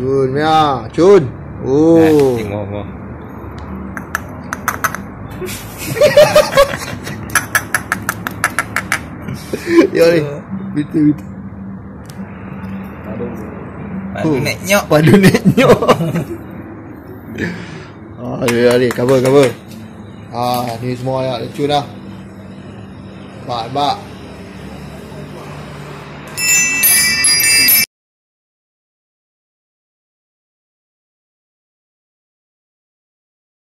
punya. Cun. Oh. Eh, tengok apa. Ya ni. Bitu bitu. Padu Oh. nek nyok. Padu nek nyok. ah, ya ni, cover cover. Ah, ni semua ayat cun dah. Bak bak.